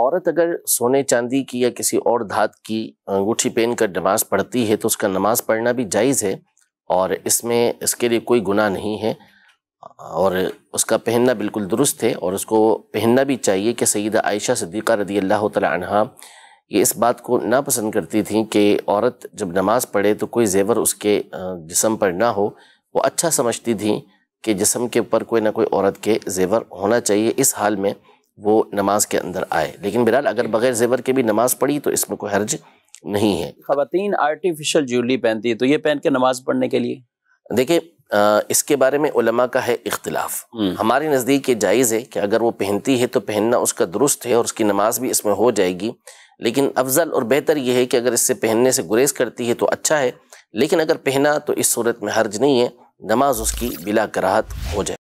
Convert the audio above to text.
औरत अगर सोने चांदी की या किसी और धात की अंगूठी पहन कर नमाज़ पढ़ती है तो उसका नमाज़ पढ़ना भी जायज़ है और इसमें इसके लिए कोई गुनाह नहीं है और उसका पहनना बिल्कुल दुरुस्त है और उसको पहनना भी चाहिए कि सईदा आयशा सदीक़ा रदी अल्लाह तहा ये इस बात को ना पसंद करती थी कि औरत जब नमाज़ पढ़े तो कोई जेवर उसके जिसम पर ना हो। वो अच्छा समझती थी कि जिसम के ऊपर कोई ना कोई औरत के जेवर होना चाहिए। इस हाल में वो नमाज़ के अंदर आए। लेकिन बहरहाल अगर बग़ैर जेवर के भी नमाज़ पढ़ी तो इसमें कोई हर्ज नहीं है। ख़वान आर्टिफिशियल ज्वेलरी पहनती है तो ये पहन के नमाज़ पढ़ने के लिए? देखिए इसके बारे में उलमा का है इख्तलाफ। हम्म। हमारे नज़दीक ये जायज़ है कि अगर वो पहनती है तो पहनना उसका दुरुस्त है और उसकी नमाज़ भी इसमें हो जाएगी। लेकिन अफजल और बेहतर ये है कि अगर इससे पहनने से गुरेज करती है तो अच्छा है। लेकिन अगर पहना तो इस सूरत में हर्ज नहीं है। नमाज़ उसकी बिला कराहत हो जाए।